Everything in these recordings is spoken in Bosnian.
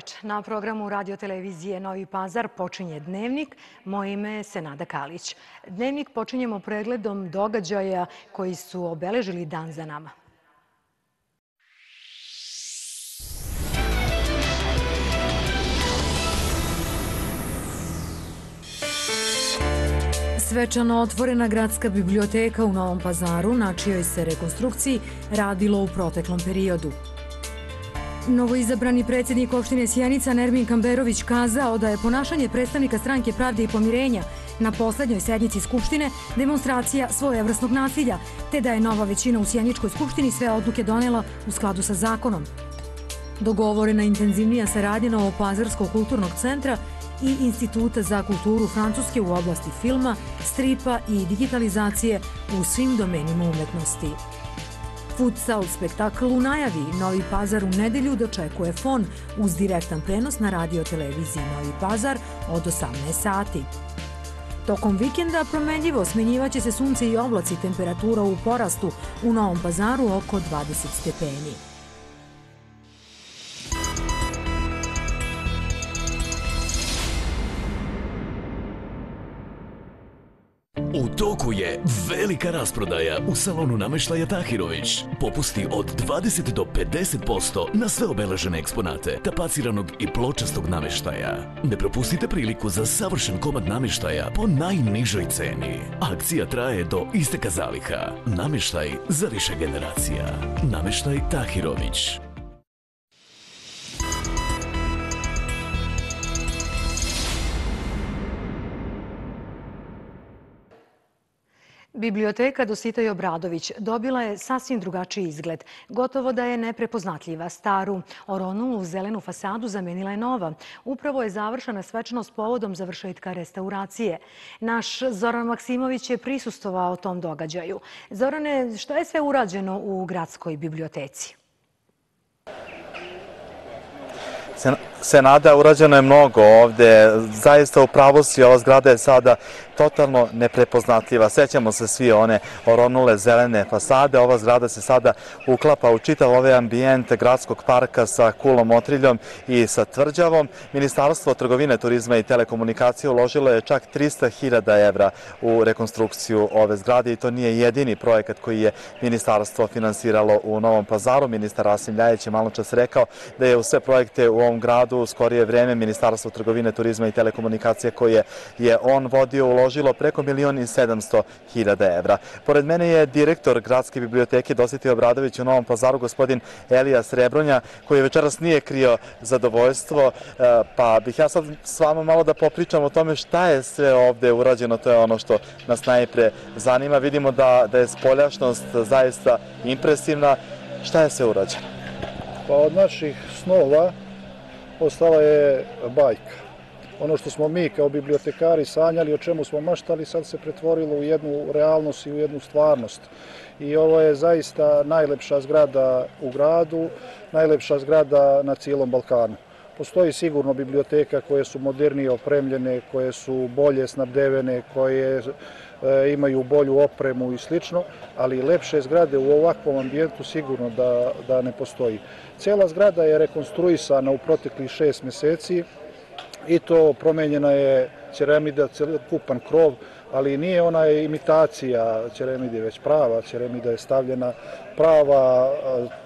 veče. Na programu radio televizije Novi Pazar počinje Dnevnik. Moje ime je Senada Kalić. Dnevnik počinjemo pregledom događaja koji su obeležili dan za nama. Svečano otvorena gradska biblioteka u Novom pazaru, na čijoj se rekonstrukciji radilo u proteklom periodu. Novoizabrani predsjednik opštine Sjenica Nermin Kamberović kazao da je ponašanje predstavnika stranke Pravde i pomirenja na poslednjoj sednici Skupštine demonstracija svojevrsnog nasilja, te da je nova većina u Sjeničkoj Skupštini sve odluke donela u skladu sa zakonom. Dogovorena intenzivnija saradnja Novopazarskog kulturnog centra i Instituta za kulturu Francuske u oblasti filma, stripa i digitalizacije u svim domenima umetnosti. Futsal spektakl u najavi Novi Pazar u nedelju dočekuje fon uz direktan prenos na radio televiziji Novi Pazar od 18 sati. Tokom vikenda promenljivo smenjivaće se sunce i oblaci temperatura u porastu u Novom Pazaru oko 20 stepeni. Toku je velika rasprodaja u salonu nameštaja Tahirović. Popusti od 20 do 50% na sve obeležene eksponate, tapaciranog i pločastog nameštaja. Ne propustite priliku za savršen komad nameštaja po najnižoj ceni. Akcija traje do isteka zaliha. Nameštaj za više generacija. Nameštaj Tahirović. Biblioteka Dositej Obradović dobila je sasvim drugačiji izgled. Gotovo da je neprepoznatljiva. Staru oronulu zelenu fasadu zamenila je nova. Upravo je završena svečanost povodom završetka restauracije. Naš Zoran Maksimović je prisustovao tom događaju. Zorane, šta je sve urađeno u gradskoj biblioteci? Senada, urađeno je mnogo ovde. Zaista u pravosti ova zgrada je sada totalno neprepoznatljiva. Sećamo se svi one oronule zelene fasade. Ova zgrada se sada uklapa u čitav ovaj ambijent gradskog parka sa kulom otriljom i sa tvrđavom. Ministarstvo trgovine, turizma i telekomunikacije uložilo je čak 300.000 evra u rekonstrukciju ove zgrade i to nije jedini projekat koji je ministarstvo finansiralo u Novom pazaru. Ministar Rasim Ljajeć je malo čas rekao da je u sve projekte u ovom gradu u skorije vreme Ministarstvo trgovine, turizma i telekomunikacije koje je on vodio uložilo preko milijon i sedamsto hiljada evra. Pored mene je direktor Gradske biblioteke Dositi Obradović u Novom pazaru, gospodin Elija Srebronja, koji večeras nije krio zadovoljstvo, e, pa bih ja sad s vama malo da popričam o tome šta je sve ovde urađeno, to je ono što nas najpre zanima. Vidimo da, da je spoljašnost zaista impresivna. Šta je sve urađeno? Pa od naših snova ostala je bajka ono što smo mi kao bibliotekari sanjali, o čemu smo maštali, sad se pretvorilo u jednu realnost i u jednu stvarnost. I ovo je zaista najlepša zgrada u gradu, najlepša zgrada na cijelom Balkanu. Postoji sigurno biblioteka koje su modernije opremljene, koje su bolje snabdevene, koje e, imaju bolju opremu i slično, ali lepše zgrade u ovakvom ambijentu sigurno da, da ne postoji. Cijela zgrada je rekonstruisana u proteklih šest mjeseci, i to promenjena je ceramida, kupan krov, ali nije ona imitacija ceramide, već prava ceramida je stavljena, prava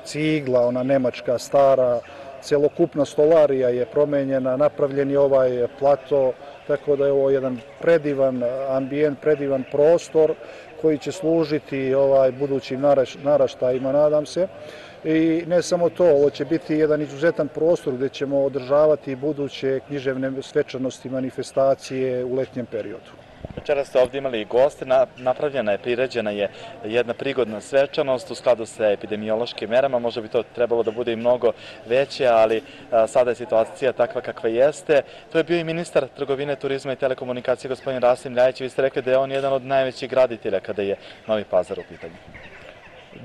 cigla, ona nemačka, stara, celokupna stolarija je promenjena, napravljen je ovaj plato, tako da je ovo jedan predivan ambijent, predivan prostor koji će služiti ovaj budućim naraštajima, nadam se. I ne samo to, ovo će biti jedan izuzetan prostor gdje ćemo održavati buduće književne svečanosti manifestacije u letnjem periodu. Večera ste ovdje imali i goste, napravljena je, priređena je jedna prigodna svečanost u skladu sa epidemiološkim merama, možda bi to trebalo da bude i mnogo veće, ali sada je situacija takva kakva jeste. To je bio i ministar trgovine, turizma i telekomunikacije, gospodin Rasim Ljajić, vi ste rekli da je on jedan od najvećih graditelja kada je Novi Pazar u pitanju.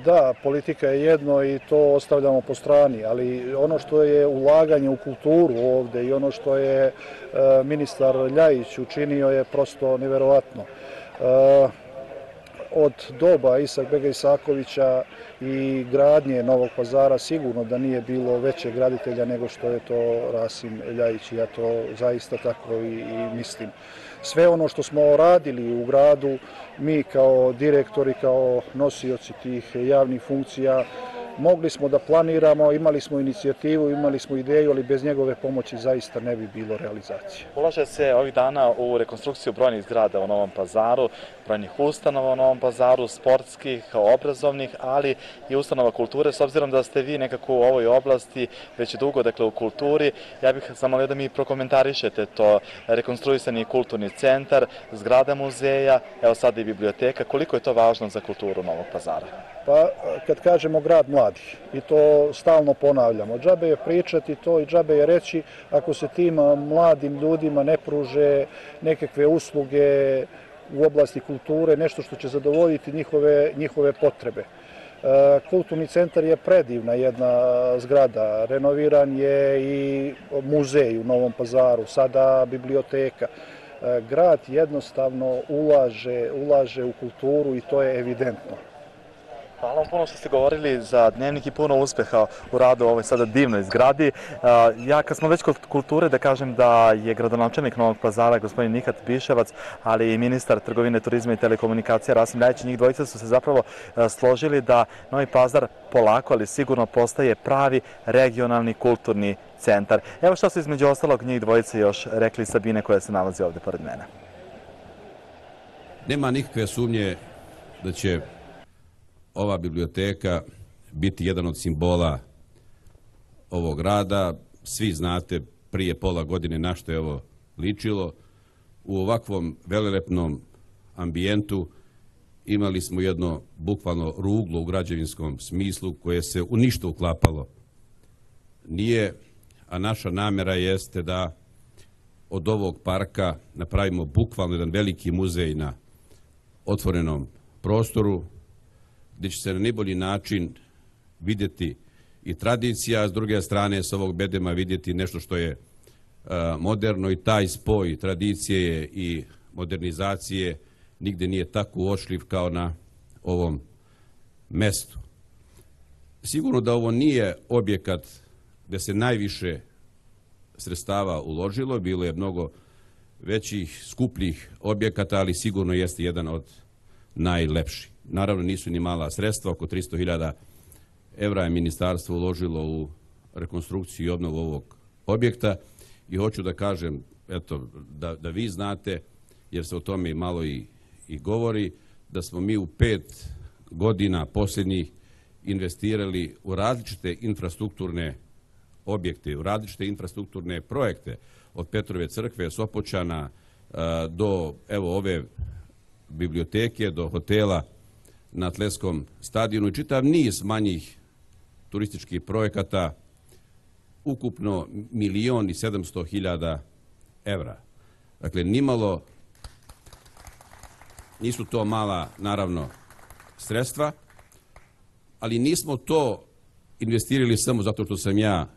Da, politika je jedno i to ostavljamo po strani, ali ono što je ulaganje u kulturu ovde i ono što je e, ministar Ljajić učinio je prosto neverovatno. E, od doba Isak Bega Isakovića i gradnje Novog pazara sigurno da nije bilo većeg graditelja nego što je to Rasim Ljajić. Ja to zaista tako i, i mislim. Sve ono što smo radili u gradu, mi kao direktori, kao nosioci tih javnih funkcija, mogli smo da planiramo, imali smo inicijativu, imali smo ideju, ali bez njegove pomoći zaista ne bi bilo realizacije. Ulaže se ovih dana u rekonstrukciju brojnih zgrada u Novom pazaru, brojnih ustanova u Novom pazaru, sportskih, obrazovnih, ali i ustanova kulture. S obzirom da ste vi nekako u ovoj oblasti već dugo, dakle u kulturi, ja bih zamolio da mi prokomentarišete to rekonstruisani kulturni centar, zgrada muzeja, evo sada i biblioteka. Koliko je to važno za kulturu Novog pazara? Pa kad kažemo grad mladih i to stalno ponavljamo, džabe je pričati to i džabe je reći ako se tim mladim ljudima ne pruže nekakve usluge u oblasti kulture, nešto što će zadovoljiti njihove, njihove potrebe. E, kulturni centar je predivna jedna zgrada, renoviran je i muzej u Novom pazaru, sada biblioteka. E, grad jednostavno ulaže, ulaže u kulturu i to je evidentno. Hvala vam puno što ste govorili za dnevnik i puno uspeha u radu ovoj sada divnoj zgradi. Ja kad smo već kod kulture da kažem da je gradonačelnik Novog pazara gospodin Nihat Biševac, ali i ministar trgovine, turizma i telekomunikacija Rasim Ljajić, njih dvojica su se zapravo složili da Novi pazar polako, ali sigurno postaje pravi regionalni kulturni centar. Evo što su između ostalog njih dvojice još rekli Sabine koja se nalazi ovde pored mene. Nema nikakve sumnje da će ova biblioteka biti jedan od simbola ovog rada. Svi znate prije pola godine na što je ovo ličilo. U ovakvom velelepnom ambijentu imali smo jedno bukvalno ruglo u građevinskom smislu koje se u ništa uklapalo. Nije, a naša namera jeste da od ovog parka napravimo bukvalno jedan veliki muzej na otvorenom prostoru, gdje će se na najbolji način vidjeti i tradicija, a s druge strane s ovog bedema vidjeti nešto što je moderno i taj spoj tradicije i modernizacije nigde nije tako uočljiv kao na ovom mestu. Sigurno da ovo nije objekat gde se najviše sredstava uložilo, bilo je mnogo većih, skupljih objekata, ali sigurno jeste jedan od najlepših. Naravno nisu ni mala sredstva, oko 300.000 evra je ministarstvo uložilo u rekonstrukciju i obnovu ovog objekta. I hoću da kažem, eto, da, da vi znate, jer se o tome malo i, i govori, da smo mi u pet godina posljednjih investirali u različite infrastrukturne objekte, u različite infrastrukturne projekte, od Petrove crkve, Sopoćana, do evo ove biblioteke, do hotela, na atletskom stadionu i čitav niz manjih turističkih projekata, ukupno milion i sedamsto hiljada evra. Dakle, nimalo, nisu to mala, naravno, sredstva, ali nismo to investirali samo zato što sam ja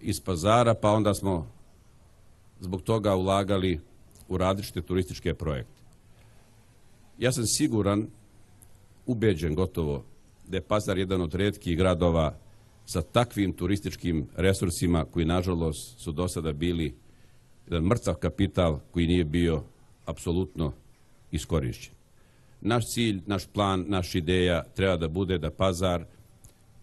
iz pazara, pa onda smo zbog toga ulagali u različite turističke projekte. Ja sam siguran ubeđen gotovo da je Pazar jedan od redkih gradova sa takvim turističkim resursima koji nažalost su do sada bili jedan mrtav kapital koji nije bio apsolutno iskorišćen. Naš cilj, naš plan, naš ideja treba da bude da Pazar,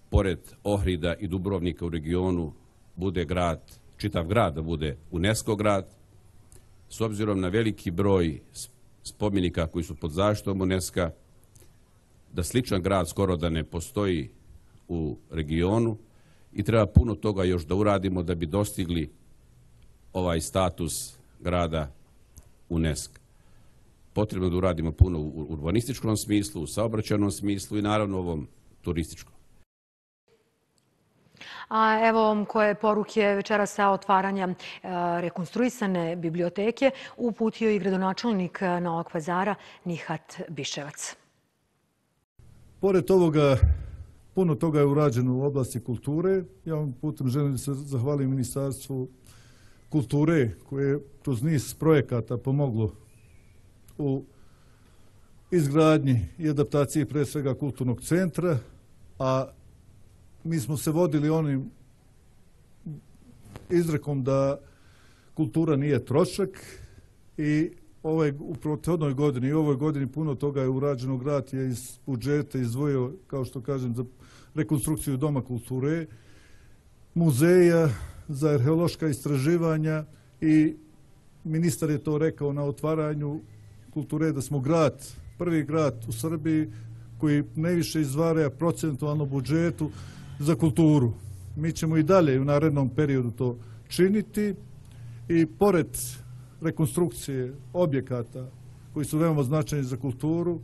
pored Ohrida i Dubrovnika u regionu, bude grad, čitav grad da bude UNESCO grad, s obzirom na veliki broj spomenika koji su pod zaštitom UNESCO, da sličan grad skoro da ne postoji u regionu i treba puno toga još da uradimo da bi dostigli ovaj status grada UNESCO. Potrebno da uradimo puno u urbanističkom smislu, u saobraćanom smislu i naravno u ovom turističkom. A evo koje poruke večera sa otvaranja e, rekonstruisane biblioteke uputio i gradonačelnik Novog pazara Nihat Biševac. Pored ovoga, puno toga je urađeno u oblasti kulture. Ja vam putem želim da se zahvalim Ministarstvu kulture koje je kroz niz projekata pomoglo u izgradnji i adaptaciji pre svega kulturnog centra, a mi smo se vodili onim izrekom da kultura nije trošak i ovaj, u prothodnoj godini i u ovoj godini puno toga je urađeno. Grad je iz budžeta izdvojio, kao što kažem, za rekonstrukciju Doma kulture, muzeja, za arheološka istraživanja i ministar je to rekao na otvaranju kulture da smo grad, prvi grad u Srbiji koji najviše izvaraja procentualno budžetu za kulturu. Mi ćemo i dalje u narednom periodu to činiti i pored rekonstrukcije objekata koji su veoma značajni za kulturu,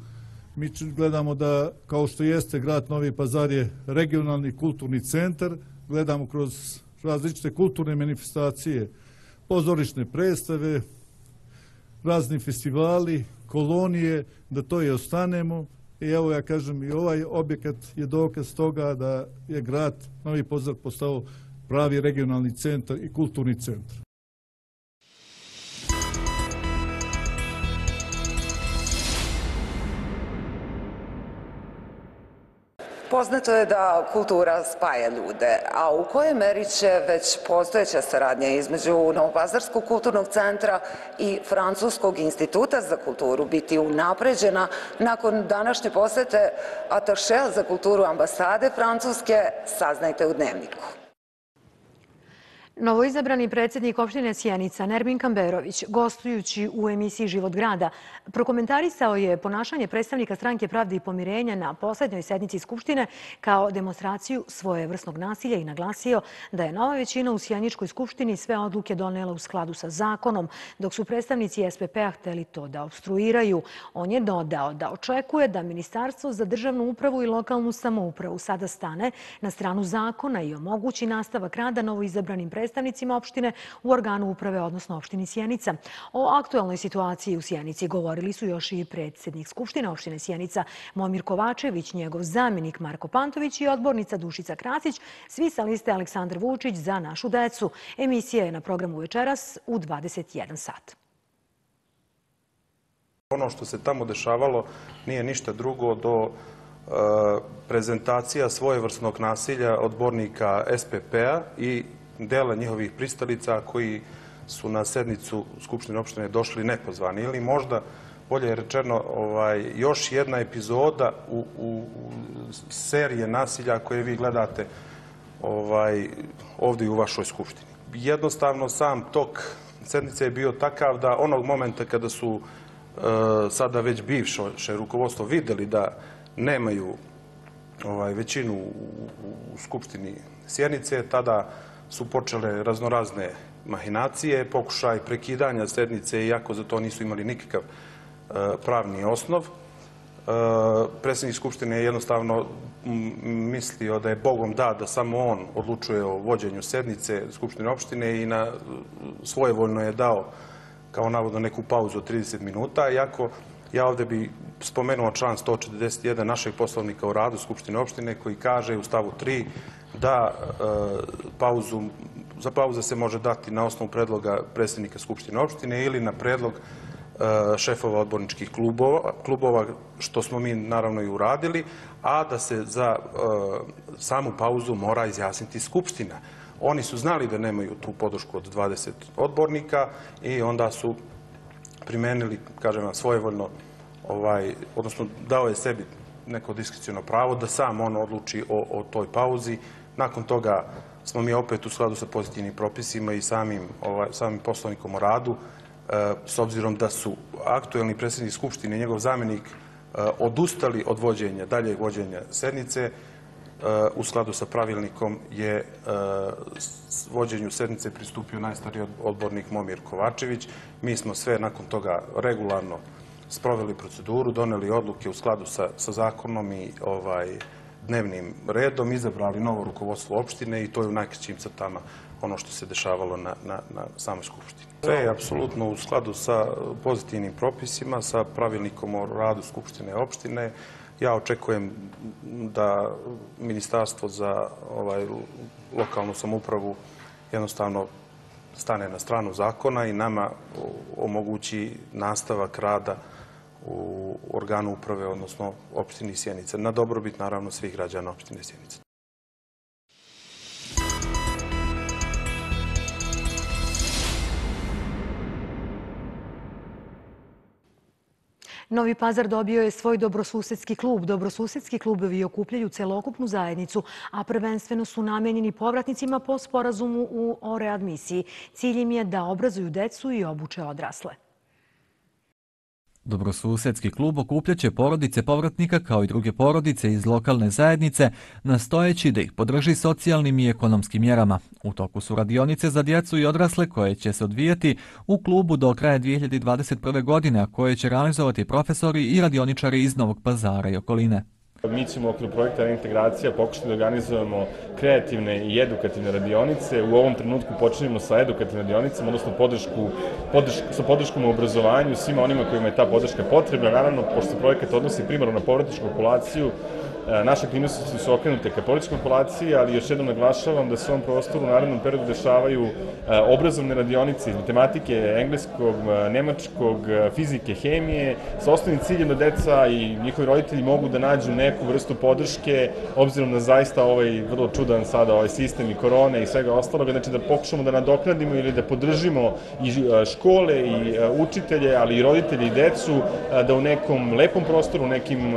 mi gledamo da, kao što jeste grad Novi Pazar je regionalni kulturni centar, gledamo kroz različite kulturne manifestacije, pozorišne predstave, razni festivali, kolonije, da to i ostanemo. I evo ja kažem, i ovaj objekat je dokaz toga da je grad Novi Pazar postao pravi regionalni centar i kulturni centar. Poznato je da kultura spaja ljude, a u kojoj meri će već postojeća saradnja između Novopazarskog kulturnog centra i Francuskog instituta za kulturu biti unapređena nakon današnje posete Atašea za kulturu ambasade Francuske, saznajte u dnevniku. Novoizabrani predsjednik opštine Sjenica, Nermin Kamberović, gostujući u emisiji Život grada, prokomentarisao je ponašanje predstavnika stranke pravde i pomirenja na poslednjoj sednici Skupštine kao demonstraciju svojevrstnog nasilja i naglasio da je nova većina u Sjeničkoj Skupštini sve odluke donela u skladu sa zakonom, dok su predstavnici SPP-a hteli to da obstruiraju. On je dodao da očekuje da Ministarstvo za državnu upravu i lokalnu samoupravu sada stane na stranu zakona i omogući nastavak rada novoizabranim predstavnicima predstavnicima opštine u organu uprave, odnosno opštini Sjenica. O aktualnoj situaciji u Sjenici govorili su još i predsjednik Skupštine opštine Sjenica Momir Kovačević, njegov zamjenik Marko Pantović i odbornica Dušica Krasić, svi sa liste Aleksandar Vučić za našu decu. Emisija je na programu večeras u 21 sat. Ono što se tamo dešavalo nije ništa drugo do e, prezentacija svojevrsnog nasilja odbornika SPP-a i dela njihovih pristalica koji su na sednicu Skupštine opštine došli nepozvani. Ili možda, bolje rečeno, ovaj, još jedna epizoda u, u, serije nasilja koje vi gledate ovaj, ovdje u vašoj Skupštini. Jednostavno, sam tok sednice je bio takav da onog momenta kada su e, sada već bivše rukovodstvo videli da nemaju ovaj, većinu u, u Skupštini Sjenice, tada su počele raznorazne mahinacije, pokušaj prekidanja sednice, iako za to nisu imali nikakav e, pravni osnov. E, predsjednik Skupštine je jednostavno mislio da je Bogom da da samo on odlučuje o vođenju sednice Skupštine opštine i na svojevoljno je dao kao navodno neku pauzu od 30 minuta, iako ja ovdje bi spomenuo član 141 našeg poslovnika u radu Skupštine opštine koji kaže u stavu 3 da e, pauzu, za pauza se može dati na osnovu predloga predsjednika Skupštine opštine ili na predlog e, šefova odborničkih klubova, klubova, što smo mi naravno i uradili, a da se za e, samu pauzu mora izjasniti Skupština. Oni su znali da nemaju tu podršku od 20 odbornika i onda su primenili, kažem vam, svojevoljno, ovaj, odnosno dao je sebi neko diskrecijno pravo da sam on odluči o, o toj pauzi. Nakon toga smo mi opet u skladu sa pozitivnim propisima i samim, ovaj, samim poslovnikom o radu, e, s obzirom da su aktuelni predsjednik Skupštine i njegov zamjenik e, odustali od vođenja, daljeg vođenja sednice, e, u skladu sa pravilnikom je vođenju sednice pristupio najstariji odbornik Momir Kovačević. Mi smo sve nakon toga regularno sproveli proceduru, doneli odluke u skladu sa, sa zakonom i ovaj, dnevnim redom, izabrali novo rukovodstvo opštine i to je u najkraćim crtama ono što se dešavalo na, na, na samoj skupštini. Sve je apsolutno u skladu sa pozitivnim propisima, sa pravilnikom o radu skupštine opštine. Ja očekujem da Ministarstvo za ovaj, lokalnu samupravu jednostavno stane na stranu zakona i nama omogući nastavak rada u organu uprave, odnosno opštini Sjenica. Na dobrobit, naravno, svih građana opštine Sjenica. Novi Pazar dobio je svoj dobrosusedski klub. Dobrosusedski klubovi okupljaju celokupnu zajednicu, a prvenstveno su namenjeni povratnicima po sporazumu u o readmisiji. Cilj im je da obrazuju decu i obuče odrasle. Dobrosusedski klub okupljaće porodice povratnika kao i druge porodice iz lokalne zajednice, nastojeći da ih podrži socijalnim i ekonomskim mjerama. U toku su radionice za djecu i odrasle koje će se odvijati u klubu do kraja 2021. godine, a koje će realizovati profesori i radioničari iz Novog pazara i okoline. Mi ćemo u okviru projekta reintegracija pokušati da organizujemo kreativne i edukativne radionice. U ovom trenutku počinjemo sa edukativnim radionicama, odnosno podršku, podršku, sa podrškom u obrazovanju svima onima kojima je ta podrška potrebna. Naravno, pošto se projekat odnosi primarno na povratničku populaciju, E, naše aktivnosti su okrenute ka političkoj populaciji, ali još jednom naglašavam da se u ovom prostoru u narednom periodu dešavaju e, obrazovne radionice iz matematike, engleskog, e, nemačkog, fizike, hemije, sa osnovnim ciljem da deca i njihovi roditelji mogu da nađu neku vrstu podrške, obzirom na zaista ovaj vrlo čudan sada ovaj sistem i korone i svega ostaloga, znači da pokušamo da nadoknadimo ili da podržimo i škole i učitelje, ali i roditelje i decu, da u nekom lepom prostoru, u nekim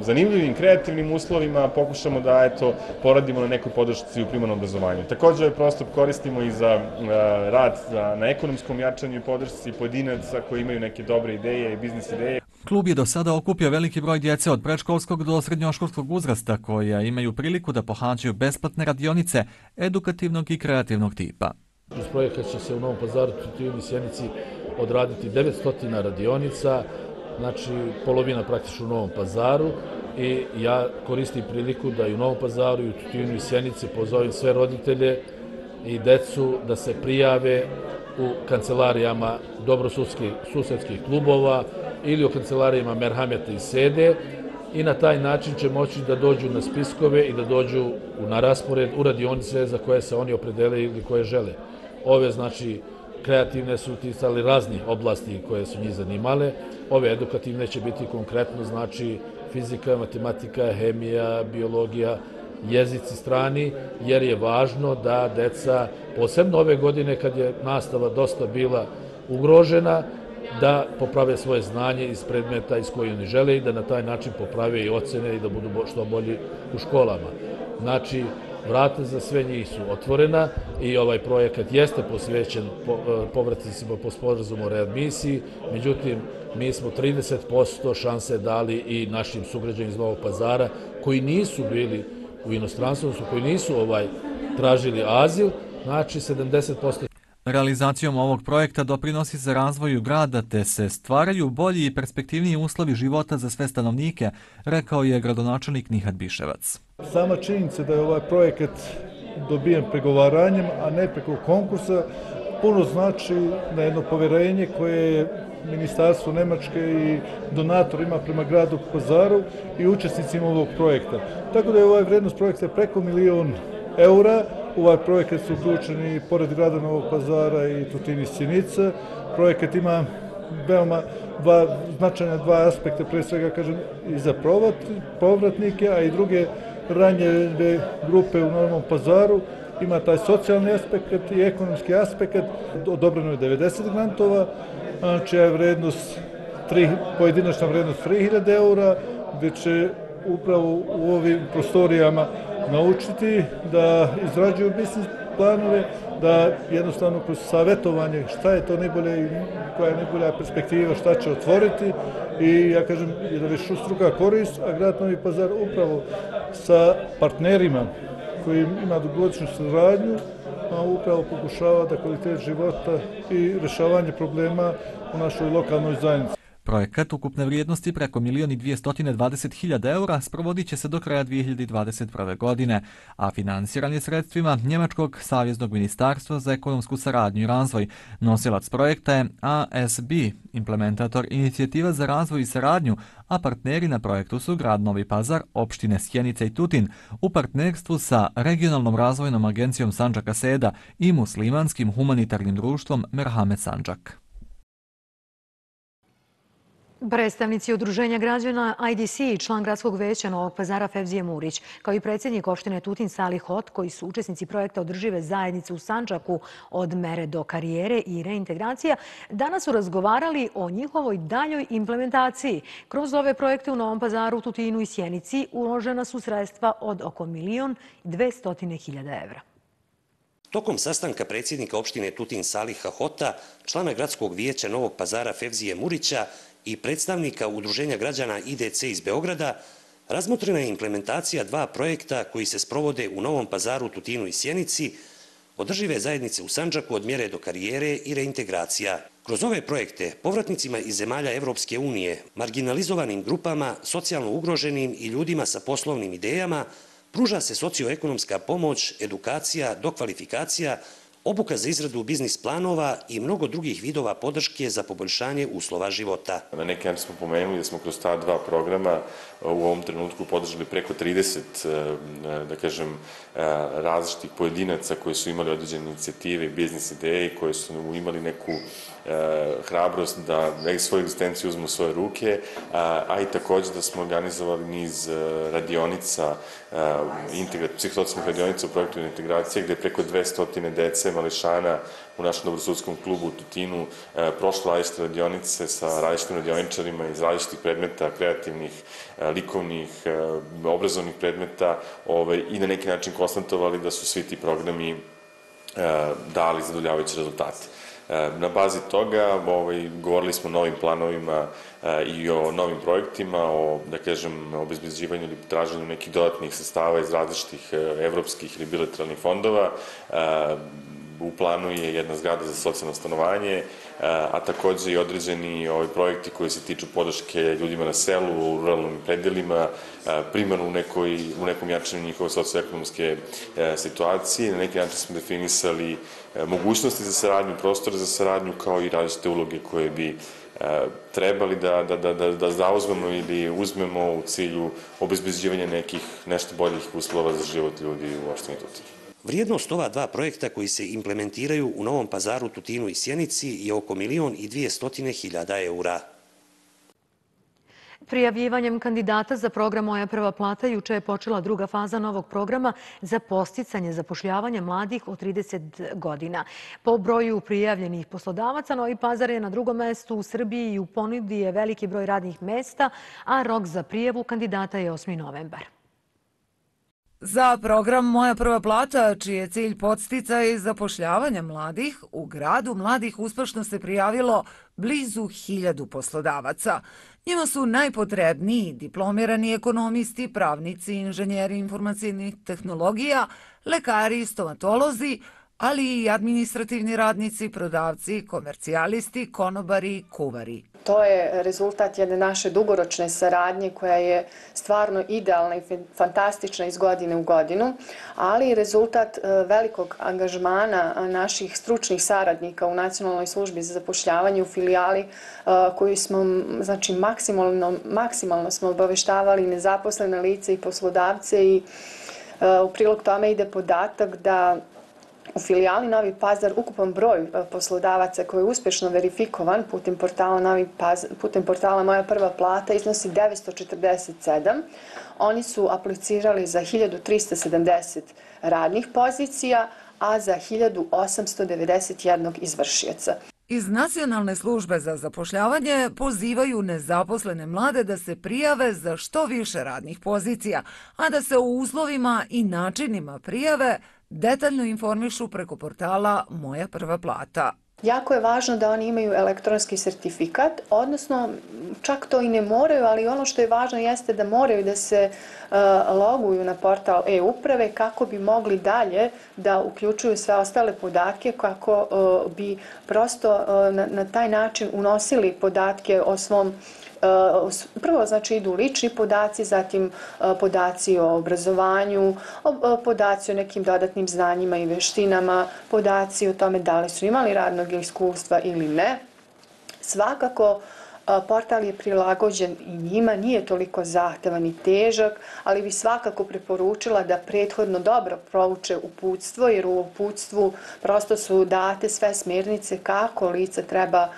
zanimljivim, kreativnim posebnim uslovima pokušamo da eto poradimo na nekoj podršci u primarnom obrazovanju. Također ovaj prostor koristimo i za uh, rad za, na ekonomskom jačanju i podršci pojedinaca koji imaju neke dobre ideje i biznis ideje. Klub je do sada okupio veliki broj djece od predškolskog do srednjoškolskog uzrasta koja imaju priliku da pohađaju besplatne radionice edukativnog i kreativnog tipa. Uz projekat će se u Novom pazaru Tutijuni Sjenici odraditi 900 radionica, znači polovina praktično u Novom pazaru i ja koristim priliku da i u Novom pazaru i u Tutinu i Sjenici pozovim sve roditelje i decu da se prijave u kancelarijama dobrosusedskih klubova ili u kancelarijama Merhameta i Sede i na taj način će moći da dođu na spiskove i da dođu na raspored u radionice za koje se oni opredele ili koje žele. Ove, znači, kreativne su ticali razni oblasti koje su njih zanimale. Ove edukativne će biti konkretno, znači, fizika, matematika, hemija, biologija, jezici strani, jer je važno da deca, posebno ove godine kad je nastava dosta bila ugrožena, da poprave svoje znanje iz predmeta iz koje oni žele i da na taj način poprave i ocene i da budu što bolji u školama. Znači, vrata za sve njih su otvorena i ovaj projekat jeste posvećen e, povratnicima po sporazumu o readmisiji, međutim, mi smo 30% šanse dali i našim sugrađanima iz Novog pazara koji nisu bili u inostranstvu, koji nisu ovaj tražili azil, znači 70% Realizacijom ovog projekta doprinosi se razvoju grada te se stvaraju bolji i perspektivniji uslovi života za sve stanovnike, rekao je gradonačelnik Nihad Biševac. Sama činjenica da je ovaj projekat dobijen pregovaranjem, a ne preko konkursa, puno znači na jedno poverenje koje je Ministarstvo Nemačke i donator ima prema gradu Pazaru i učesnicima ovog projekta. Tako da je ovaj vrednost projekta preko milion eura. U ovaj projekat su uključeni pored grada Novog Pazara i Tutini Sinice. Projekat ima veoma dva, značajna dva aspekta, pre svega kažem i za povratnike, a i druge ranje grupe u Novom Pazaru. Ima taj socijalni aspekt i ekonomski aspekt. Odobreno je 90 grantova, znači, čija je vrednost, tri, pojedinačna vrednost 3000 eura, gdje će upravo u ovim prostorijama naučiti da izrađuju biznis planove, da jednostavno kroz savjetovanje šta je to najbolje, i koja je najbolja perspektiva, šta će otvoriti i ja kažem je da već struka korist, a grad Novi Pazar upravo sa partnerima koji ima dugogodičnu sradnju, a upravo pokušava da kvalitet života i rešavanje problema u našoj lokalnoj zajednici. Projekat ukupne vrijednosti preko 1.220.000 eura sprovodit će se do kraja 2021. godine, a financiran je sredstvima Njemačkog savjeznog ministarstva za ekonomsku saradnju i razvoj. Nosilac projekta je ASB, implementator inicijativa za razvoj i saradnju, a partneri na projektu su Grad Novi Pazar, opštine Sjenica i Tutin, u partnerstvu sa Regionalnom razvojnom agencijom Sanđaka Seda i muslimanskim humanitarnim društvom Merhamet Sanđak. Predstavnici udruženja građana IDC i član gradskog veća Novog pazara Fevzije Murić, kao i predsjednik opštine Tutin Salih Hot, koji su učesnici projekta Održive zajednice u Sančaku od mere do karijere i reintegracija, danas su razgovarali o njihovoj daljoj implementaciji. Kroz ove projekte u Novom pazaru, Tutinu i Sjenici uložena su sredstva od oko milion i dvestotine hiljada evra. Tokom sastanka predsjednika opštine Tutin Saliha Hota, člana gradskog vijeća Novog pazara Fevzije Murića, i predstavnika Udruženja građana IDC iz Beograda, razmotrena je implementacija dva projekta koji se sprovode u Novom pazaru, Tutinu i Sjenici, održive zajednice u Sanđaku od mjere do karijere i reintegracija. Kroz ove projekte, povratnicima iz zemalja Evropske unije, marginalizovanim grupama, socijalno ugroženim i ljudima sa poslovnim idejama, pruža se socioekonomska pomoć, edukacija, dokvalifikacija, obuka za izradu biznis planova i mnogo drugih vidova podrške za poboljšanje uslova života. Na neki način smo pomenuli da smo kroz ta dva programa e, u ovom trenutku podržali preko 30, e, e, da kažem, različitih pojedinaca koji su imali određene inicijative, biznis ideje, koji su imali neku Eh, hrabrost da svoju egzistenciju uzmu u svoje ruke, eh, a i također da smo organizovali niz eh, radionica, psihosocijalnih radionica u projektu integracije, gde preko 200 dece mališana u našem dobrosudskom klubu u Tutinu prošlo različite radionice sa različitim radioničarima iz različitih predmeta, kreativnih, likovnih, obrazovnih predmeta ovaj, i na neki način konstantovali da su svi ti programi dali zadovoljavajuće rezultate. E, na bazi toga ovaj, govorili smo o novim planovima e, i o novim projektima, o, da kažem, obezbeđivanju ili traženju nekih dodatnih sestava iz različitih e, evropskih ili bilateralnih fondova u planu je jedna zgrada za socijalno stanovanje, e, a takođe i određeni ovaj, projekti koji se tiču podrške ljudima na selu, u ruralnim predelima, e, primarno u, nekoj, u nekom jačanju njihove socioekonomske e, situacije. Na neki način smo definisali mogućnosti za saradnju, prostore za saradnju, kao i različite uloge koje bi trebali da, da, da, da, da zauzmemo ili uzmemo u cilju obezbeđivanja nekih nešto boljih uslova za život ljudi u opštini Tutin. Vrijednost ova dva projekta koji se implementiraju u Novom pazaru, Tutinu i Sjenici je oko milion i dvije stotine hiljada eura. Prijavljivanjem kandidata za program Moja prva plata juče je počela druga faza novog programa za posticanje zapošljavanja mladih od 30 godina. Po broju prijavljenih poslodavaca, Novi pazar je na drugom mestu u Srbiji i u ponudi je veliki broj radnih mesta, a rok za prijevu kandidata je 8. novembar. Za program Moja prva plata, čiji je cilj podstica i zapošljavanja mladih, u gradu mladih uspešno se prijavilo blizu hiljadu poslodavaca. Njima su najpotrebniji diplomirani ekonomisti, pravnici, inženjeri informacijnih tehnologija, lekari i stomatolozi, ali i administrativni radnici, prodavci, komercijalisti, konobari i kuvari. To je rezultat jedne naše dugoročne saradnje koja je stvarno idealna i fantastična iz godine u godinu, ali i rezultat e, velikog angažmana e, naših stručnih saradnika u Nacionalnoj službi za zapošljavanje u filijali e, koju smo, znači, maksimalno, maksimalno smo obaveštavali nezaposlene lice i poslodavce i u prilog tome ide podatak da U filijali Novi Pazar ukupan broj e, poslodavaca koji je uspješno verifikovan putem portala, Novi Pazar, putem portala Moja prva plata iznosi 947. Oni su aplicirali za 1370 radnih pozicija, a za 1891 izvršioca. Iz Nacionalne službe za zapošljavanje pozivaju nezaposlene mlade da se prijave za što više radnih pozicija, a da se u uslovima i načinima prijave detaljno informišu preko portala Moja prva plata. Jako je važno da oni imaju elektronski sertifikat, odnosno čak to i ne moraju, ali ono što je važno jeste da moraju da se uh, loguju na portal e-uprave kako bi mogli dalje da uključuju sve ostale podatke, kako uh, bi prosto uh, na, na taj način unosili podatke o svom Uh, Uh, prvo znači idu lični podaci, zatim uh, podaci o obrazovanju, uh, podaci o nekim dodatnim znanjima i veštinama, podaci o tome da li su imali radnog iskustva ili ne. Svakako Portal je prilagođen i njima, nije toliko zahtevan i težak, ali bi svakako preporučila da prethodno dobro prouče uputstvo, jer u uputstvu prosto su date sve smjernice kako lice treba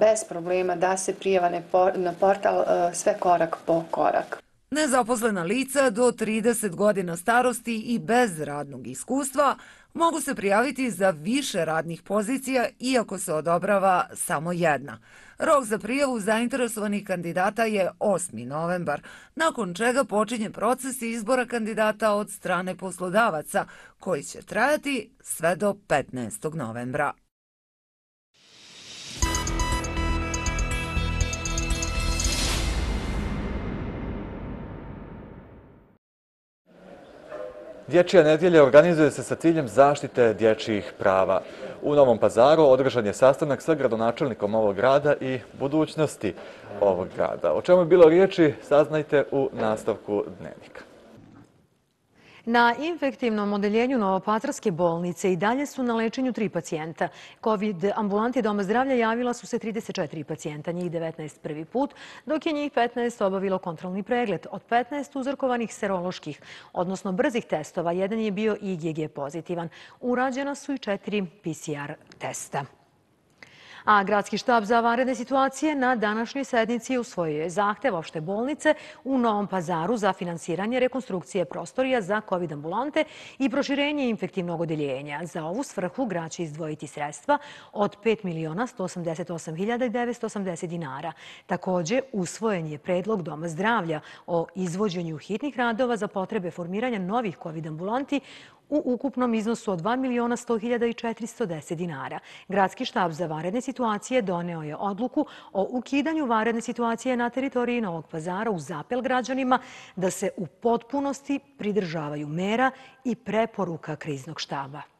bez problema da se prijava na portal sve korak po korak. Nezaposlena lica do 30 godina starosti i bez radnog iskustva mogu se prijaviti za više radnih pozicija iako se odobrava samo jedna. Rok za prijavu zainteresovanih kandidata je 8. novembar, nakon čega počinje proces izbora kandidata od strane poslodavaca, koji će trajati sve do 15. novembra. Dječja nedjelja organizuje se sa ciljem zaštite dječjih prava. U Novom pazaru održan je sastanak sa gradonačelnikom ovog grada i budućnosti ovog grada. O čemu je bilo riječi, saznajte u nastavku dnevnika. Na infektivnom odeljenju Novopatarske bolnice i dalje su na lečenju tri pacijenta. COVID ambulanti Doma zdravlja javila su se 34 pacijenta, njih 19 prvi put, dok je njih 15 obavilo kontrolni pregled. Od 15 uzorkovanih seroloških, odnosno brzih testova, jedan je bio IgG pozitivan. Urađena su i četiri PCR testa. A Gradski štab za vanredne situacije na današnjoj sednici usvojuje zahtev opšte bolnice u Novom pazaru za finansiranje rekonstrukcije prostorija za COVID ambulante i proširenje infektivnog odeljenja. Za ovu svrhu grad će izdvojiti sredstva od 5.188.980 dinara. Također, usvojen je predlog Doma zdravlja o izvođenju hitnih radova za potrebe formiranja novih COVID ambulanti u ukupnom iznosu od 2.100.410 dinara. Gradski štab za varedne situacije doneo je odluku o ukidanju varedne situacije na teritoriji Novog pazara u zapel građanima da se u potpunosti pridržavaju mera i preporuka kriznog štaba.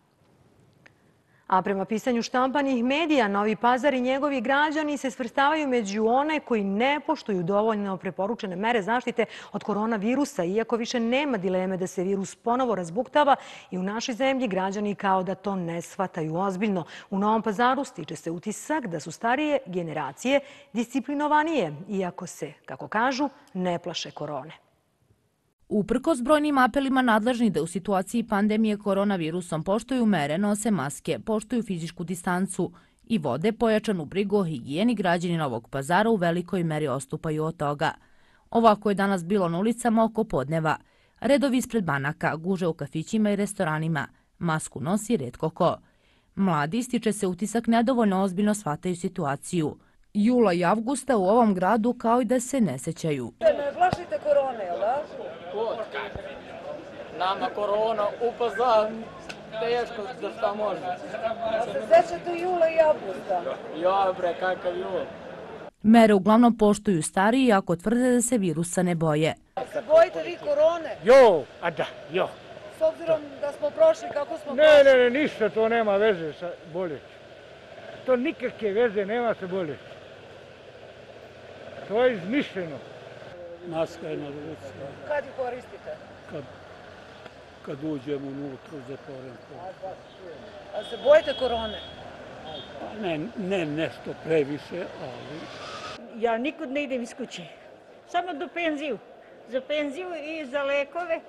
A prema pisanju štampanih medija, Novi Pazar i njegovi građani se svrstavaju među one koji ne poštuju dovoljno preporučene mere zaštite od koronavirusa, iako više nema dileme da se virus ponovo razbuktava i u našoj zemlji građani kao da to ne shvataju ozbiljno. U Novom Pazaru stiče se utisak da su starije generacije disciplinovanije, iako se, kako kažu, ne plaše korone. Uprkos brojnim apelima nadležni da u situaciji pandemije koronavirusom poštuju mere, nose maske, poštuju fizičku distancu i vode pojačanu brigu o higijeni građani Novog pazara u velikoj meri ostupaju od toga. Ovako je danas bilo na ulicama oko podneva. Redovi ispred banaka, guže u kafićima i restoranima. Masku nosi redko ko. Mladi ističe se utisak nedovoljno ozbiljno shvataju situaciju. Jula i avgusta u ovom gradu kao i da se ne sećaju. Ne plašite korone, jel da? Nama korona upaza teško da šta može. A se sećate jula i avgusta? Ja bre, kakav jul. Mere uglavnom poštuju stariji ako tvrde da se virusa ne boje. Se bojite vi korone? Jo, a da, jo. S obzirom da smo prošli kako smo ne, prošli? Ne, ne, ništa to nema veze sa boljeću. To nikakve veze nema sa boljeću. To je izmišljeno. Maska je na ruci. Kad ju koristite? Kad, kad uđem unutra, zatvoren. A se bojite korone? Ne, ne nešto previše, ali... Ja nikud ne idem iz kuće. Samo do penziju. Za penziju i za lekove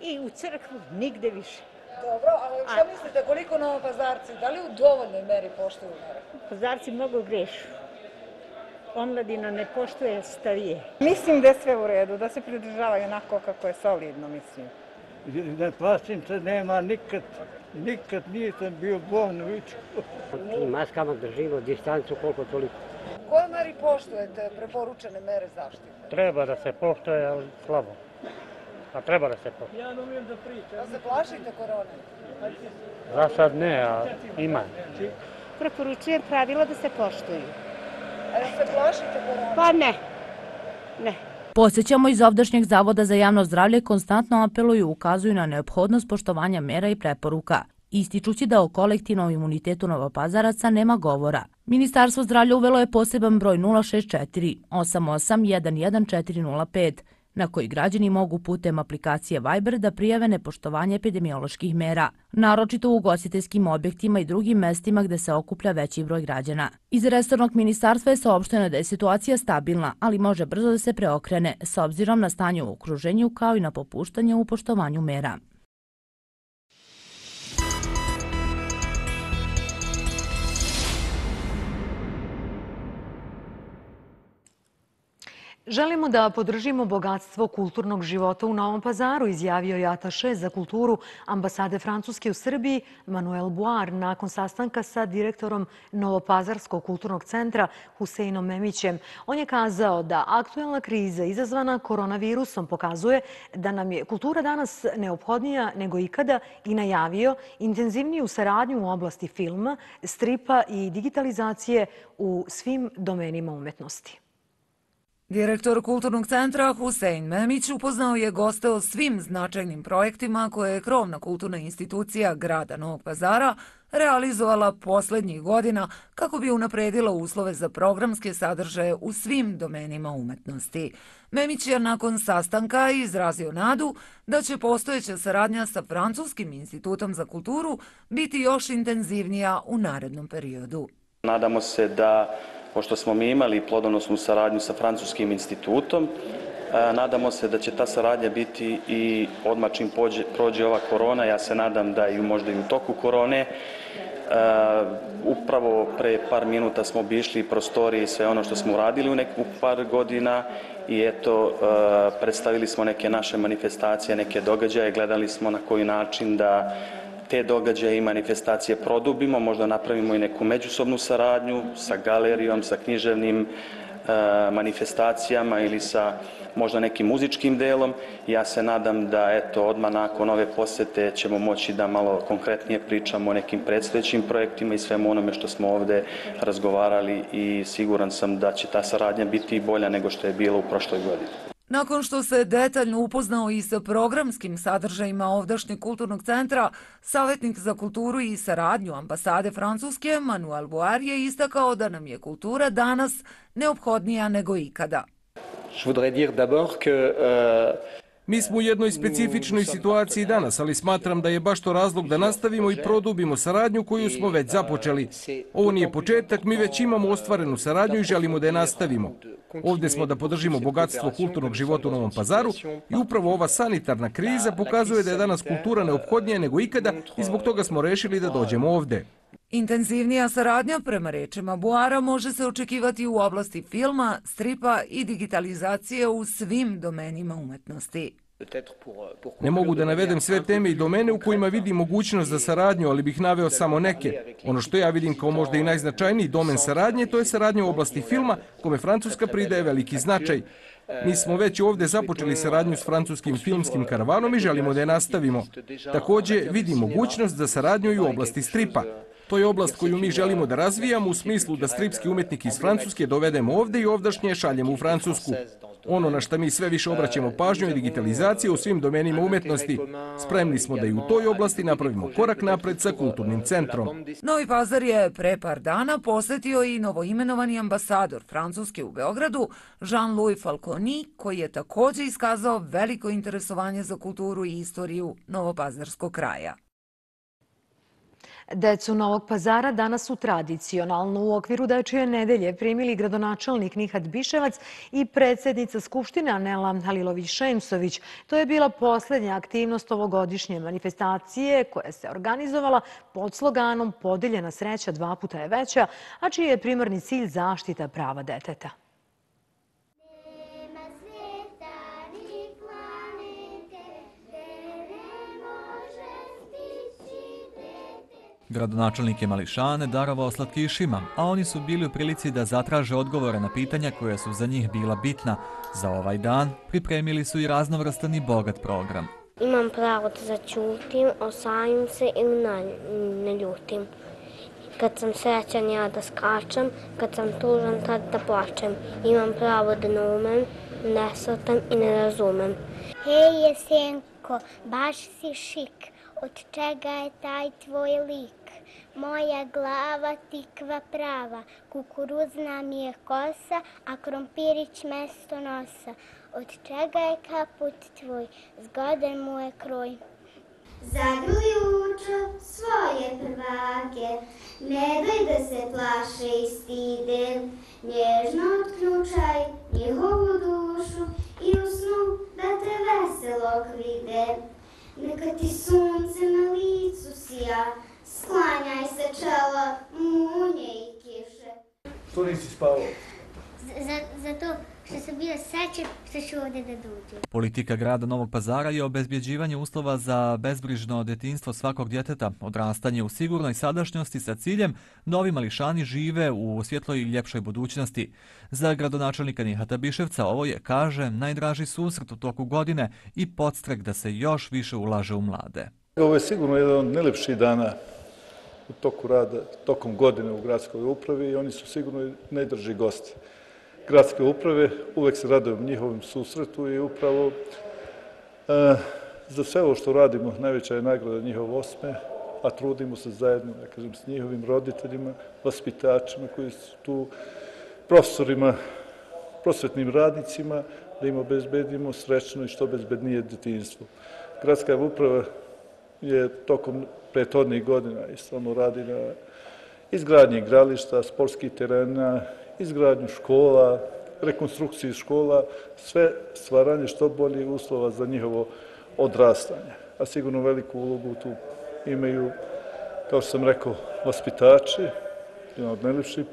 i u crkvu, nigde više. Dobro, ali što mislite, koliko novopazarci, da li u dovoljnoj meri poštuju mere? Pazarci mnogo grešu omladina ne poštuje starije. Mislim da je sve u redu, da se pridržavaju onako kako je solidno, mislim. Ne plašim se, nema nikad, nikad nisam bio bolno viću. Maskama držimo distancu koliko toliko. Koje meri poštujete preporučene mere zaštite? Treba da se poštuje, ali slabo. A treba da se poštuje. Ja ne umijem da pričam. Da se plašite korone? Za sad ne, a ima. Preporučujem pravila da se poštuju. A se plašite korona? Pa ne. Ne. Posjećamo iz ovdašnjeg Zavoda za javno zdravlje konstantno apeluju i ukazuju na neophodnost poštovanja mera i preporuka, ističući da o kolektivnom imunitetu novopazaraca nema govora. Ministarstvo zdravlja uvelo je poseban broj 064 88 11405 na koji građani mogu putem aplikacije Viber da prijave nepoštovanje epidemioloških mera, naročito u ugostiteljskim objektima i drugim mestima gde se okuplja veći broj građana. Iz restornog ministarstva je saopšteno da je situacija stabilna, ali može brzo da se preokrene s obzirom na stanje u okruženju kao i na popuštanje u poštovanju mera. Želimo da podržimo bogatstvo kulturnog života u Novom pazaru, izjavio je Ataše za kulturu ambasade Francuske u Srbiji Manuel Boar nakon sastanka sa direktorom Novopazarskog kulturnog centra Huseinom Memićem. On je kazao da aktuelna kriza izazvana koronavirusom pokazuje da nam je kultura danas neophodnija nego ikada i najavio intenzivniju saradnju u oblasti filma, stripa i digitalizacije u svim domenima umetnosti. Direktor Kulturnog centra Husein Memić upoznao je goste o svim značajnim projektima koje je krovna kulturna institucija grada Novog pazara realizovala posljednjih godina kako bi unapredila uslove za programske sadržaje u svim domenima umetnosti. Memić je nakon sastanka izrazio nadu da će postojeća saradnja sa Francuskim institutom za kulturu biti još intenzivnija u narednom periodu. Nadamo se da pošto smo mi imali plodonosnu saradnju sa Francuskim institutom, e, nadamo se da će ta saradnja biti i odmah čim prođe ova korona, ja se nadam da i možda i u toku korone. E, upravo pre par minuta smo obišli prostorije i sve ono što smo uradili u neku par godina i eto, e, predstavili smo neke naše manifestacije, neke događaje, gledali smo na koji način da te događaje i manifestacije produbimo, možda napravimo i neku međusobnu saradnju sa galerijom, sa književnim e, manifestacijama ili sa možda nekim muzičkim delom. Ja se nadam da eto odmah nakon ove posete ćemo moći da malo konkretnije pričamo o nekim predstojećim projektima i svemu onome što smo ovde razgovarali i siguran sam da će ta saradnja biti bolja nego što je bilo u prošloj godini. Nakon što se detaljno upoznao i sa programskim sadržajima ovdašnjeg kulturnog centra, savjetnik za kulturu i saradnju ambasade Francuske Manuel Boar je istakao da nam je kultura danas neophodnija nego ikada. Je voudrais dire d'abord que euh, Mi smo u jednoj specifičnoj situaciji danas, ali smatram da je baš to razlog da nastavimo i produbimo saradnju koju smo već započeli. Ovo nije početak, mi već imamo ostvarenu saradnju i želimo da je nastavimo. Ovdje smo da podržimo bogatstvo kulturnog života u Novom pazaru i upravo ova sanitarna kriza pokazuje da je danas kultura neophodnija nego ikada i zbog toga smo rešili da dođemo ovdje. Intenzivnija saradnja prema rečima Buara može se očekivati u oblasti filma, stripa i digitalizacije u svim domenima umetnosti. Ne mogu da navedem sve teme i domene u kojima vidim mogućnost za saradnju, ali bih naveo samo neke. Ono što ja vidim kao možda i najznačajniji domen saradnje, to je saradnja u oblasti filma, kome Francuska pridaje veliki značaj. Mi smo već ovdje započeli saradnju s francuskim filmskim karavanom i želimo da je nastavimo. Također vidim mogućnost za saradnju i u oblasti stripa. To je oblast koju mi želimo da razvijamo u smislu da stripski umetnik iz Francuske dovedemo ovde i ovdašnje šaljemo u Francusku. Ono na što mi sve više obraćamo pažnju je digitalizacija u svim domenima umetnosti. Spremni smo da i u toj oblasti napravimo korak napred sa kulturnim centrom. Novi pazar je pre par dana posetio i novoimenovani ambasador Francuske u Beogradu, Jean-Louis Falconi, koji je također iskazao veliko interesovanje za kulturu i istoriju Novopazarskog kraja. Decu Novog pazara danas su tradicionalno u okviru Dečije nedelje primili gradonačelnik Nihat Biševac i predsjednica Skupštine Anela Halilović-Šemsović. To je bila posljednja aktivnost ovogodišnje manifestacije koja se organizovala pod sloganom Podeljena sreća dva puta je veća, a čiji je primarni cilj zaštita prava deteta. Gradonačelnik je Mališane darovao slatkišima, a oni su bili u prilici da zatraže odgovore na pitanja koja su za njih bila bitna. Za ovaj dan pripremili su i raznovrstani bogat program. Imam pravo da začutim, osajim se ili ne ljutim. Kad sam srećan ja da skačem, kad sam tužan tad da plačem. Imam pravo da ne umem, ne i ne razumem. Hej Jesenko, baš si šik, od čega je taj tvoj lik? Moja glava tikva prava, kukuruzna mi je kosa, a krompirić mesto nosa. od čega je kaput tvoj, zgodan mu je kroj. Zagruj učo svoje prvake, ne daj da se plaše i stide, nježno otključaj njihovu dušu i u snu da te veselog vide. Neka ti sunce na licu sija, sklanjaj se čela munje i kiše. Što nisi spavao? Zato što sam bila srećan što ću ovdje da dođem. Politika grada Novog pazara je obezbjeđivanje uslova za bezbrižno detinstvo svakog djeteta, odrastanje u sigurnoj sadašnjosti sa ciljem da ovi mališani žive u svjetloj i ljepšoj budućnosti. Za gradonačelnika Nihata Biševca ovo je, kaže, najdraži susret u toku godine i podstrek da se još više ulaže u mlade. Ovo je sigurno jedan od najlepših dana u toku rada, tokom godine u gradskoj upravi i oni su sigurno najdrži gosti gradske uprave, uvek se radujem njihovim susretu i upravo e, za sve ovo što radimo, najveća je nagrada njihov osme, a trudimo se zajedno, ja kažem, s njihovim roditeljima, vaspitačima koji su tu, profesorima, prosvetnim radnicima, da im obezbedimo srećno i što bezbednije detinjstvo. Gradska uprava je tokom prethodnih godina i stvarno radi na izgradnji igrališta, sportskih terena, izgradnju škola, rekonstrukciji škola, sve stvaranje što bolje uslova za njihovo odrastanje. A sigurno veliku ulogu tu imaju, kao što sam rekao, vaspitači, jedan od najljepših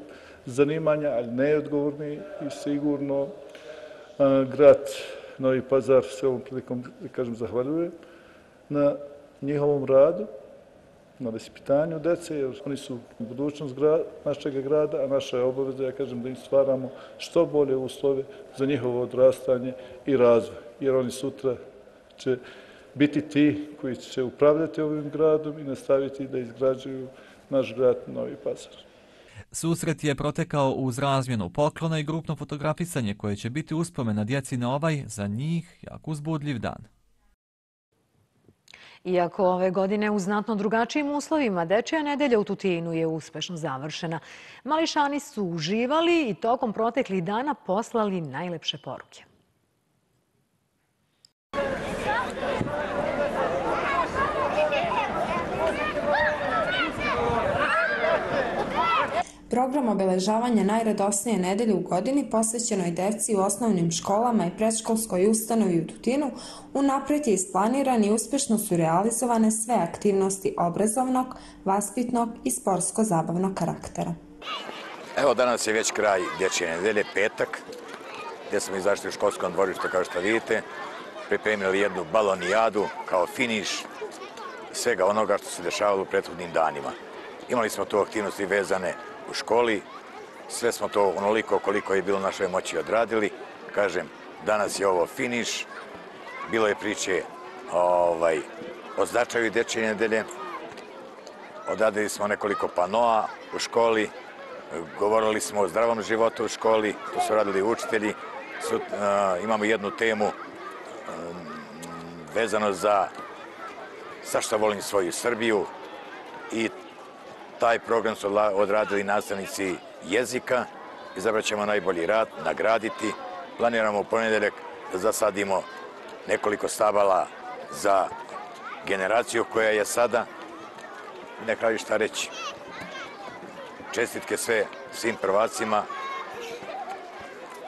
zanimanja, ali neodgovorni i sigurno grad Novi Pazar se ovom prilikom, kažem, zahvaljuje na njihovom radu na vaspitanju dece, jer oni su budućnost našeg grada, a naša je obaveza, ja kažem, da im stvaramo što bolje uslove za njihovo odrastanje i razvoj, jer oni sutra će biti ti koji će upravljati ovim gradom i nastaviti da izgrađuju naš grad Novi Pazar. Susret je protekao uz razmjenu poklona i grupno fotografisanje koje će biti uspomena djeci na ovaj, za njih, jako uzbudljiv dan. Iako ove godine u znatno drugačijim uslovima, Dečija nedelja u Tutinu je uspešno završena. Mališani su uživali i tokom proteklih dana poslali najlepše poruke. Program obeležavanja najradosnije nedelje u godini posvećenoj deci u osnovnim školama i predškolskoj ustanovi u Tutinu unapred je isplaniran i uspešno su realizovane sve aktivnosti obrazovnog, vaspitnog i sportsko-zabavnog karaktera. Evo danas je već kraj dječje nedelje, petak, gdje smo izašli u školskom dvorištu kao što vidite, pripremili jednu balonijadu kao finiš svega onoga što se dešavalo u prethodnim danima. Imali smo tu aktivnosti vezane u školi. Sve smo to onoliko koliko je bilo našoj moći odradili. Kažem, danas je ovo finiš. Bilo je priče ovaj, o značaju dječje nedelje. Odadili smo nekoliko panoa u školi. Govorili smo o zdravom životu u školi. To su radili učitelji. Su, uh, imamo jednu temu um, vezano za zašto volim svoju Srbiju i taj program su odradili nastavnici jezika, izabrat ćemo najbolji rad, nagraditi. Planiramo u ponedeljak da zasadimo nekoliko stabala za generaciju koja je sada. Ne kraju šta reći. Čestitke sve svim prvacima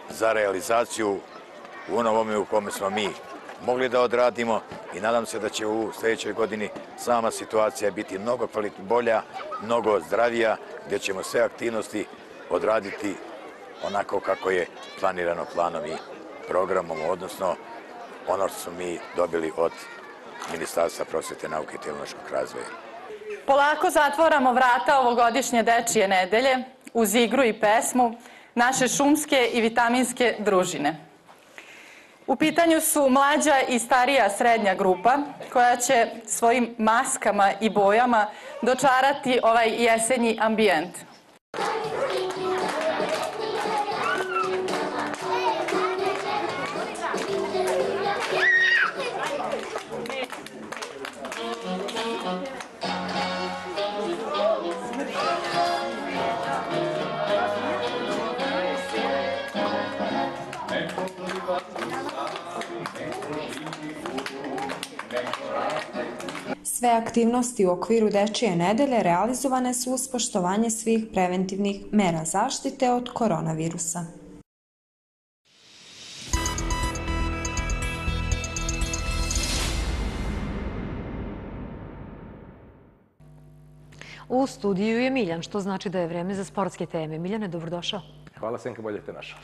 za realizaciju u onom u kome smo mi mogli da odradimo i nadam se da će u sljedećoj godini sama situacija biti mnogo bolja, mnogo zdravija, gdje ćemo sve aktivnosti odraditi onako kako je planirano planom i programom, odnosno ono što smo mi dobili od Ministarstva prosvete, nauke i tehnološkog razvoja. Polako zatvoramo vrata ovogodišnje dečije nedelje uz igru i pesmu naše šumske i vitaminske družine. U pitanju su mlađa i starija srednja grupa koja će svojim maskama i bojama dočarati ovaj jesenji ambijent. Sve aktivnosti u okviru Dečije nedelje realizovane su uz poštovanje svih preventivnih mera zaštite od koronavirusa. U studiju je Miljan, što znači da je vreme za sportske teme. Miljane, dobrodošao. Hvala, Senka, bolje te našao.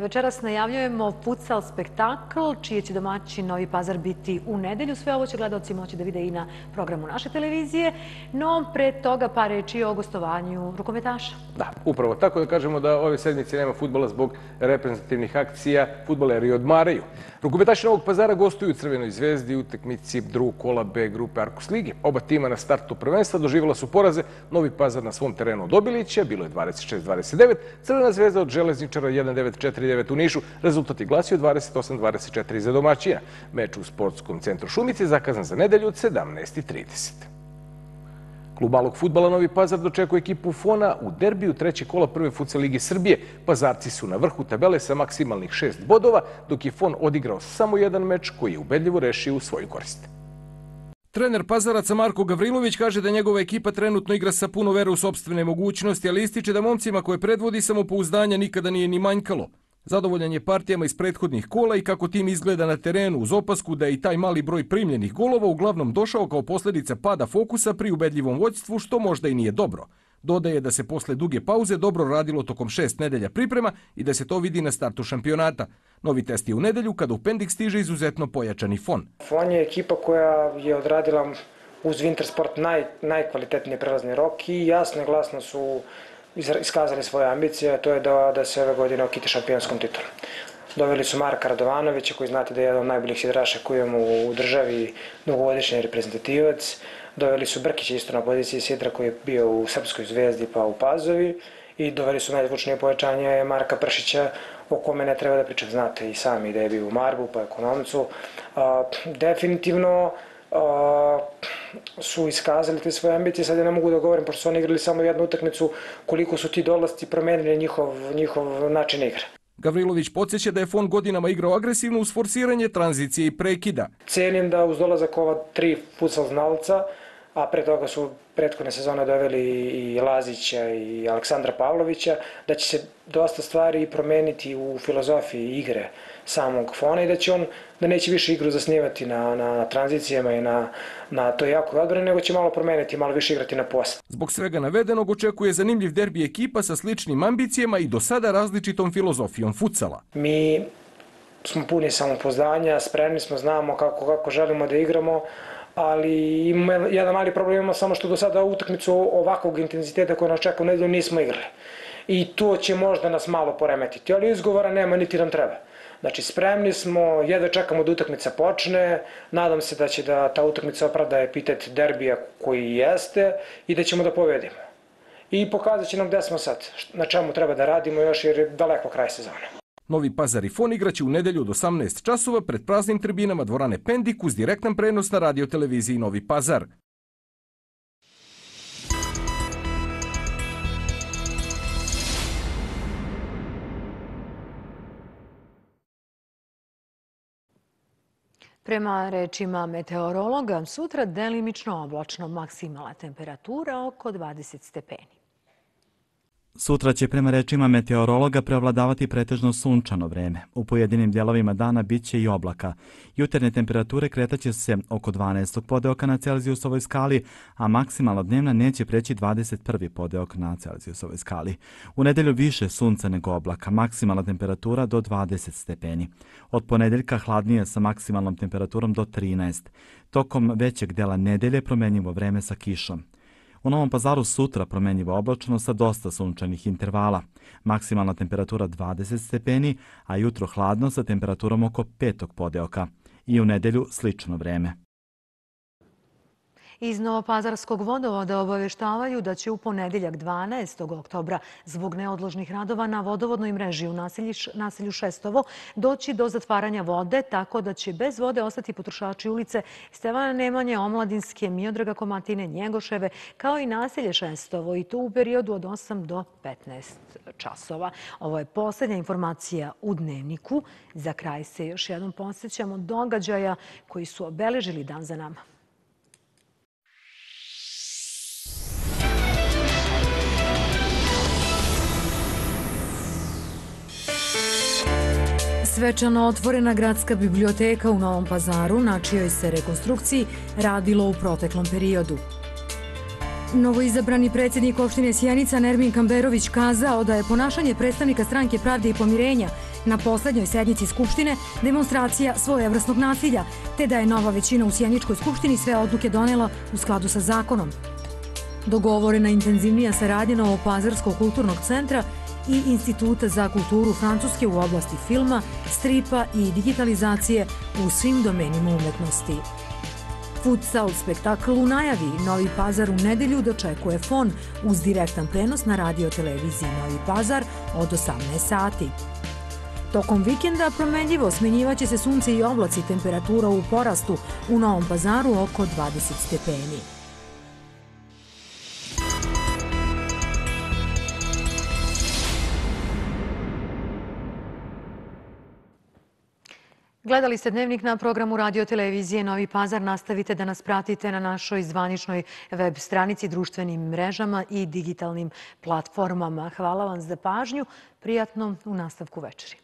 Večeras najavljujemo futsal spektakl, čije će domaći Novi Pazar biti u nedelju. Sve ovo će gledalci moći da vide i na programu naše televizije. No, pre toga pa reći o gostovanju rukometaša. Da, upravo tako da kažemo da ove sedmice nema futbola zbog reprezentativnih akcija. Futboleri odmaraju. Rukometaši Novog Pazara gostuju u Crvenoj zvezdi u tekmici drugog kola B grupe Arkus Ligi. Oba tima na startu prvenstva doživjela su poraze. Novi Pazar na svom terenu od Obilića, bilo je 26-29. Crvena zvezda od železničara 1949 u Nišu. Rezultat je glasio 28-24 za domaćina. Meč u sportskom centru Šumice zakazan za nedelju od 17.30. Klub malog futbala Novi Pazar dočekuje ekipu Fona u derbiju treće kola prve futsal Ligi Srbije. Pazarci su na vrhu tabele sa maksimalnih šest bodova, dok je Fon odigrao samo jedan meč koji je ubedljivo rešio u svoju korist. Trener Pazaraca Marko Gavrilović kaže da njegova ekipa trenutno igra sa puno vere u sobstvene mogućnosti, ali ističe da momcima koje predvodi samopouzdanja nikada nije ni manjkalo. Zadovoljan je partijama iz prethodnih kola i kako tim izgleda na terenu uz opasku da je i taj mali broj primljenih golova uglavnom došao kao posljedica pada fokusa pri ubedljivom vođstvu, što možda i nije dobro. Dodaje da se posle duge pauze dobro radilo tokom šest nedelja priprema i da se to vidi na startu šampionata. Novi test je u nedelju kada u Pendik stiže izuzetno pojačani fon. Fon je ekipa koja je odradila uz Wintersport naj, najkvalitetnije prelazni rok i jasno i glasno su iskazali svoje ambicije, to je da, da se ove godine okite šampionskom titulom. Doveli su Marka Radovanovića, koji znate da je jedan od najboljih sidraša koji imamo u državi, dugogodišnji reprezentativac. Doveli su Brkića isto na poziciji sidra koji je bio u Srpskoj zvezdi pa u Pazovi. I doveli su najzvučnije povećanje Marka Pršića, o kome ne treba da pričam, znate i sami da je bio u Marbu pa ekonomcu. A, definitivno a, su iskazali te svoje ambicije, sad ja ne mogu da govorim, pošto su oni igrali samo jednu utakmicu, koliko su ti dolasti promenili njihov, njihov način igre. Gavrilović podsjeća da je fond godinama igrao agresivno uz forsiranje tranzicije i prekida. Cenim da uz dolazak ova tri futsal znalca, a pre toga su prethodne sezone doveli i Lazića i Aleksandra Pavlovića, da će se dosta stvari promeniti u filozofiji igre samog fona i da će on, da neće više igru zasnivati na, na tranzicijama i na, na to jako odbrane, nego će malo promeniti, malo više igrati na post. Zbog svega navedenog očekuje zanimljiv derbi ekipa sa sličnim ambicijama i do sada različitom filozofijom futsala. Mi smo puni samopoznanja, spremni smo, znamo kako, kako želimo da igramo, ali ima jedan mali problem ima samo što do sada utakmicu ovakvog intenziteta koja nas čeka u nedelju nismo igrali. I to će možda nas malo poremetiti, ali izgovora nema niti nam treba. Znači, spremni smo, jedva čekamo da utakmica počne, nadam se da će da ta utakmica opravda epitet derbija koji jeste i da ćemo da povedimo. I pokazat će nam gde smo sad, na čemu treba da radimo još jer je daleko kraj sezone. Novi Pazar i Fon igraće u nedelju od 18 časova pred praznim tribinama dvorane Pendik uz direktan prenos na radioteleviziji Novi Pazar. Prema rečima meteorologa, sutra delimično oblačno maksimala temperatura oko 20 stepeni. Sutra će prema rečima meteorologa preovladavati pretežno sunčano vreme. U pojedinim dijelovima dana bit će i oblaka. Juterne temperature kretaće se oko 12. podeoka na Celzijusovoj skali, a maksimalna dnevna neće preći 21. podeok na Celzijusovoj skali. U nedelju više sunca nego oblaka, maksimalna temperatura do 20 stepeni. Od ponedeljka hladnije sa maksimalnom temperaturom do 13. Tokom većeg dela nedelje promenjivo vreme sa kišom. U Novom pazaru sutra promenjivo oblačno sa dosta sunčanih intervala. Maksimalna temperatura 20 stepeni, a jutro hladno sa temperaturom oko petog podeoka. I u nedelju slično vreme. Iz Novopazarskog vodovoda obaveštavaju da će u ponedeljak 12. oktobra zbog neodložnih radova na vodovodnoj mreži u naselju Šestovo doći do zatvaranja vode, tako da će bez vode ostati potrošači ulice Stevana Nemanje, Omladinske, Miodraga Komatine, Njegoševe, kao i naselje Šestovo i to u periodu od 8 do 15 časova. Ovo je posljednja informacija u dnevniku. Za kraj se još jednom posjećamo događaja koji su obeležili dan za nama. Svečano otvorena gradska biblioteka u Novom pazaru, na čijoj se rekonstrukciji radilo u proteklom periodu. Novoizabrani predsjednik opštine Sjenica Nermin Kamberović kazao da je ponašanje predstavnika stranke Pravde i pomirenja na poslednjoj sednici Skupštine demonstracija svojevrstnog nasilja, te da je nova većina u Sjeničkoj Skupštini sve odluke donela u skladu sa zakonom. Dogovorena intenzivnija saradnja Novopazarskog kulturnog centra i Instituta za kulturu Francuske u oblasti filma, stripa i digitalizacije u svim domenima umetnosti. Futsal spektakl u najavi Novi Pazar u nedelju dočekuje FON uz direktan prenos na radio televiziji Novi Pazar od 18 sati. Tokom vikenda promenljivo smenjivaće se sunce i oblaci temperatura u porastu u Novom Pazaru oko 20 stepeni. Gledali ste dnevnik na programu radio televizije Novi Pazar. Nastavite da nas pratite na našoj zvaničnoj web stranici, društvenim mrežama i digitalnim platformama. Hvala vam za pažnju. Prijatno u nastavku večeri.